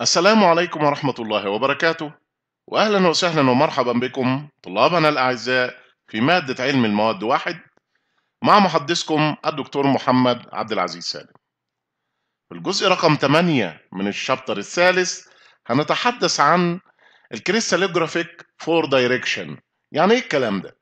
السلام عليكم ورحمة الله وبركاته. وأهلا وسهلا ومرحبا بكم طلابنا الأعزاء في مادة علم المواد واحد مع محدثكم الدكتور محمد عبد العزيز سالم. في الجزء رقم 8 من ال chapter الثالث هنتحدث عن ال crystallographic for direction. يعني إيه الكلام ده؟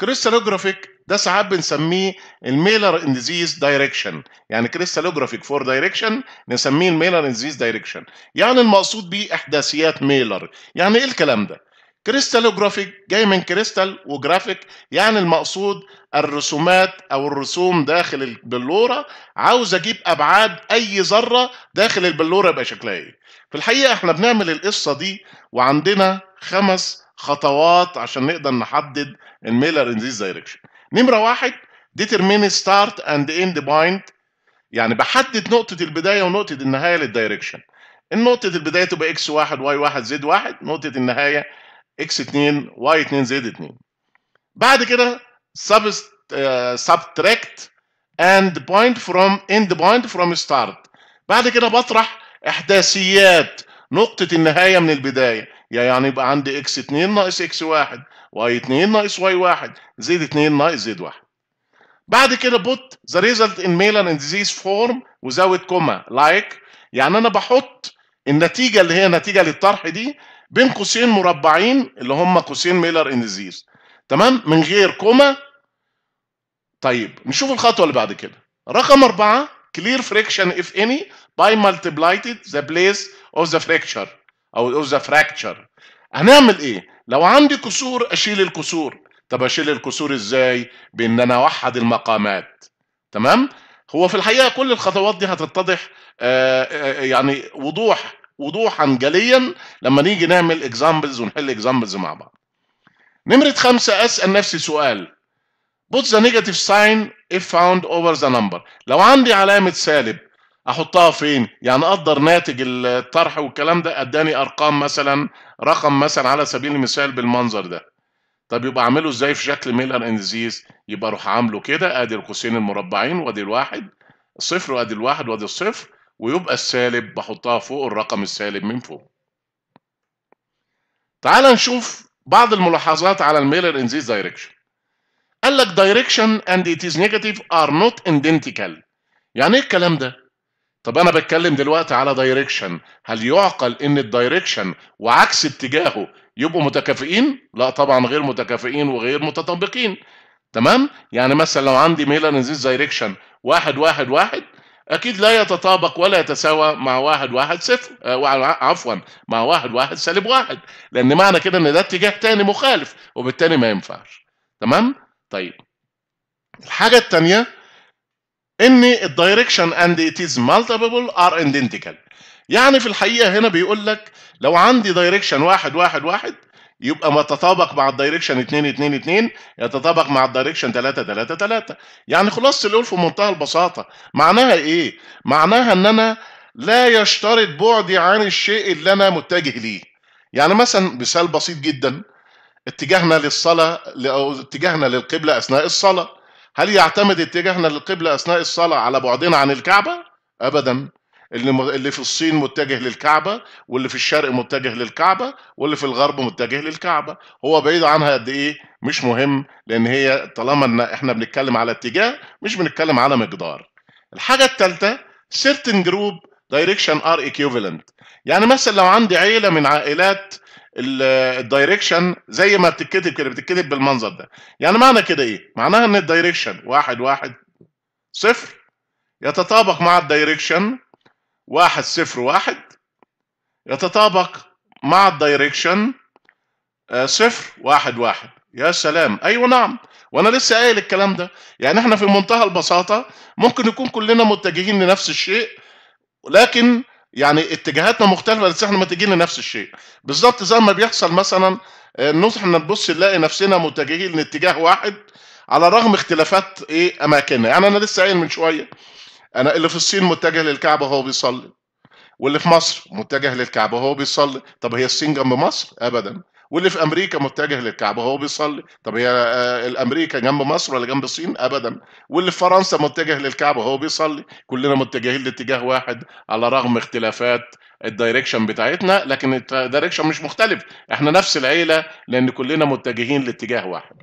crystallographic ده ساعات بنسميه ال Miller indices direction يعني crystallographic for direction نسميه ال Miller indices direction يعني المقصود بيه إحداثيات ميلر يعني إيه الكلام ده؟ crystallographic جاي من crystal و graphic يعني المقصود الرسومات أو الرسوم داخل البلوره عاوز أجيب أبعاد أي ذرة داخل البلوره يبقى شكلها إيه؟ في الحقيقة إحنا بنعمل القصة دي وعندنا خمس خطوات عشان نقدر نحدد ال Miller indices direction نمرة واحد determine start and end point يعني بحدد نقطة البداية ونقطة النهاية للدايركشن النقطة البداية تبقى x واحد y واحد z واحد. نقطة النهاية x اتنين y اتنين z اتنين. بعد كده subtract and point from end point from start. بعد كده بطرح إحداثيات نقطة النهاية من البداية. يعني يبقى عندي x 2 ناقص x 1 y 2 ناقص y 1 z 2 ناقص z 1 بعد كده put the result in Miller indices form without comma يعني أنا بحط النتيجة اللي هي نتيجة للطرح دي بين قوسين مربعين اللي هم قوسين Miller indices تمام؟ من غير comma طيب نشوف الخطوة اللي بعد كده. رقم أربعة clear friction if any by multiplied the place of the fracture أو of the fracture هنعمل إيه؟ لو عندي كسور أشيل الكسور طب أشيل الكسور إزاي؟ بإن أنا أوحد المقامات تمام؟ هو في الحقيقة كل الخطوات دي هتتضح آه آه يعني وضوح وضوحا جليا لما نيجي نعمل examples ونحل examples مع بعض. نمرة خمسة أسأل نفسي سؤال put the negative sign if found over the number. لو عندي علامة سالب أحطها فين؟ يعني أقدر ناتج الطرح والكلام ده؟ أداني أرقام مثلا رقم مثلا على سبيل المثال بالمنظر ده. طب يبقى أعمله إزاي في شكل Miller indices يبقى أروح عامله كده أدي القوسين المربعين وأدي الواحد صفر وأدي الواحد وأدي الصفر ويبقى السالب بحطها فوق الرقم السالب من فوق. تعال نشوف بعض الملاحظات على ال Miller indices direction قال لك direction and its negative are not identical. يعني إيه الكلام ده؟ طب أنا بتكلم دلوقتي على direction هل يعقل إن ال direction وعكس اتجاهه يبقوا متكافئين؟ لا طبعا غير متكافئين وغير متطابقين. تمام؟ يعني مثلا لو عندي Miller indices direction واحد واحد واحد أكيد لا يتطابق ولا يتساوى مع واحد واحد صفر آه عفوا مع واحد واحد سالب واحد. لأن معنى كده إن ده اتجاه تاني مخالف وبالتالي ما ينفعش. تمام؟ طيب. الحاجة الثانية إن ال direction and its multiple are identical يعني في الحقيقة هنا بيقول لك لو عندي direction واحد واحد واحد يبقى ما تطابق مع ال direction 2 2 2 يتطابق مع ال direction 3 3 3 يعني خلاصة القول في منتهى البساطة. معناها إيه؟ معناها إن أنا لا يشترط بعدي عن الشيء اللي أنا متجه ليه. يعني مثلا مثال بسيط جدا. اتجاهنا للصلاة أو اتجاهنا للقبلة أثناء الصلاة هل يعتمد اتجاهنا للقبلة أثناء الصلاة على بعدنا عن الكعبة؟ أبدا اللي في الصين متجه للكعبة واللي في الشرق متجه للكعبة واللي في الغرب متجه للكعبة هو بعيد عنها قد إيه؟ مش مهم لأن هي طالما إن إحنا بنتكلم على اتجاه مش بنتكلم على مقدار. الحاجة الثالثة certain group direction are equivalent يعني مثلا لو عندي عيلة من عائلات ال direction زي ما بتتكتب كده بتتكتب بالمنظر ده. يعني معنى كده إيه؟ معناها إن ال direction واحد واحد صفر يتطابق مع ال direction واحد صفر واحد يتطابق مع ال direction صفر واحد واحد. يا سلام. أيوه نعم. وأنا لسه قايل الكلام ده. يعني إحنا في منتهى البساطة ممكن نكون كلنا متجهين لنفس الشيء لكن يعني اتجاهاتنا مختلفة بس إحنا متجهين لنفس الشيء. بالظبط زي ما بيحصل مثلا نص إحنا نبص نلاقي نفسنا متجهين لاتجاه واحد على رغم اختلافات إيه اماكننا يعني أنا لسه قايل من شوية أنا اللي في الصين متجه للكعبه وهو بيصلي واللي في مصر متجه للكعبه وهو بيصلي. طب هي الصين جنب مصر؟ ابدا. واللي في أمريكا متجه للكعبه وهو بيصلي. طب هي آه، الأمريكا جنب مصر ولا جنب الصين؟ ابدا. واللي في فرنسا متجه للكعبه وهو بيصلي. كلنا متجهين لاتجاه واحد على رغم اختلافات ال direction بتاعتنا لكن ال direction مش مختلف. إحنا نفس العيلة لأن كلنا متجهين لاتجاه واحد.